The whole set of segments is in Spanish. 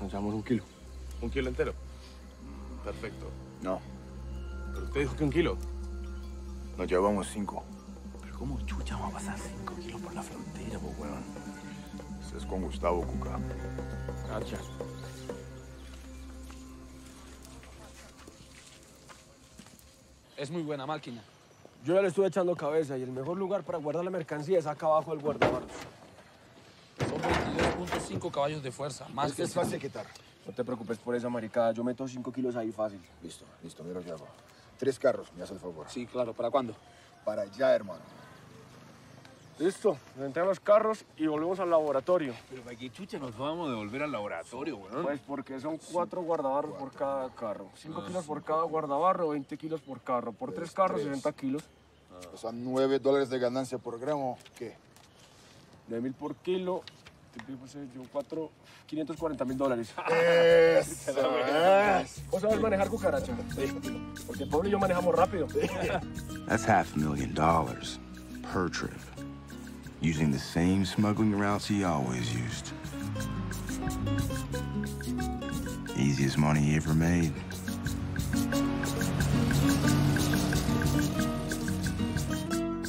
Nos llevamos un kilo. ¿Un kilo entero? Perfecto. No, Pero usted dijo que un kilo. nos llevamos cinco. Pero ¿cómo chucha vamos a pasar 5 kilos por la frontera, po, weón? Eso es con Gustavo Cuca. Gracias. Es muy buena máquina. Yo ya le estuve echando cabeza y el mejor lugar para guardar la mercancía es acá abajo del guardabarros. Son 22.5 caballos de fuerza, más que... Es fácil de quitar. No te preocupes por esa maricada. Yo meto 5 kilos ahí fácil. Listo, listo, mira lo que hago. Tres carros, me hace el favor. Sí, claro. ¿Para cuándo? Para allá, hermano. Listo. Entré a los carros y volvemos al laboratorio. Pero ¿para qué chucha nos vamos a devolver al laboratorio, weón? Pues porque son cuatro guardabarros por cada carro. 5 kilos por cada guardabarro, 20 kilos por carro. Por tres carros, 60 kilos. O sea, nueve dólares de ganancia por gramo. ¿Qué? 9 mil por kilo. Pues, eh, yo cuatro, 540 mil dólares. Eso es. ¿Vos sabés manejar cucaracha? Porque Pablo y yo manejamos rápido. That's half a million dollars per trip, using the same smuggling routes he always used. Easiest money he ever made.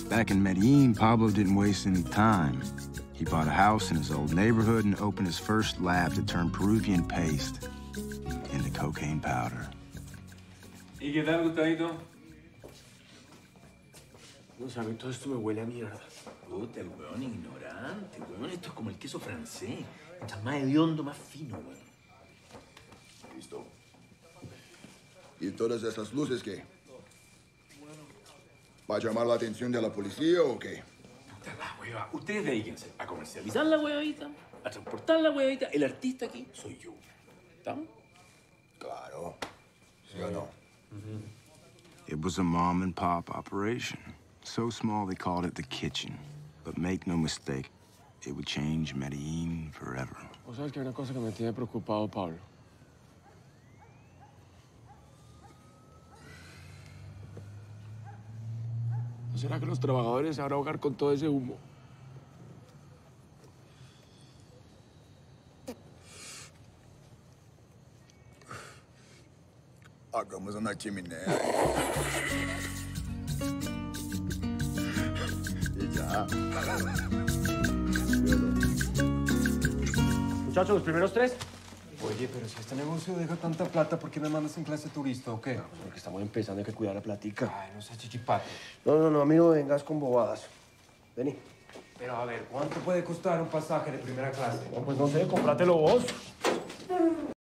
Back in Medellin, Pablo didn't waste any time. He bought a house in his old neighborhood and opened his first lab to turn Peruvian paste into cocaine powder. ¿Y qué tal, Gustavito? No sé, a mí todo esto me huele a mierda. Puta, el weón ignorante, weón. Esto es como el queso francés. Mientras más hediondo, más fino, weón. Listo. ¿Y todas esas luces qué? ¿Va a llamar la atención de la policía o qué? Puta la hueva. Ustedes dedíquense a comercializar la huevadita, a transportar la huevadita. El artista aquí soy yo. ¿Estamos? Claro. ¿Sí o no? It was a mom and pop operation. So small they called it the kitchen. But make no mistake, it would change Medellin forever. ¿Vos sabes que hay una cosa que me tiene preocupado, Pablo? ¿No será que los trabajadores se van a ahogar con todo ese humo? Hagamos una chimenea. y ya. Muchachos, los primeros tres. Oye, pero si este negocio deja tanta plata, ¿por qué me mandas en clase turista o qué? Porque estamos empezando, hay que cuidar la platica. Ay, no seas chichipato. No, no, no, amigo, vengas con bobadas. Vení. Pero a ver, ¿cuánto puede costar un pasaje de primera clase? No, pues no sé, cómpratelo vos.